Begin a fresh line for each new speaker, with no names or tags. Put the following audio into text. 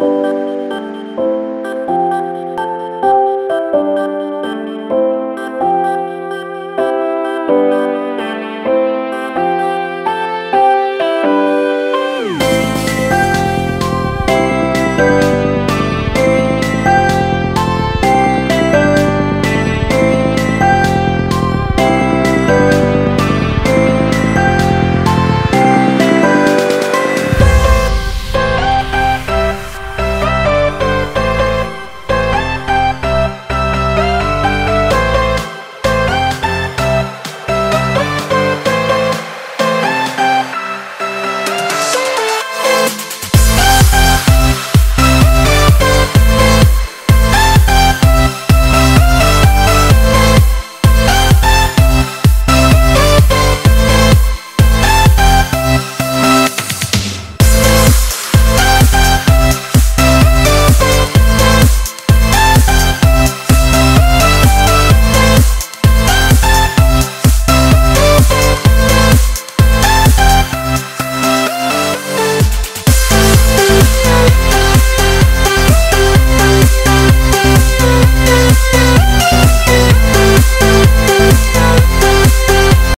Bye.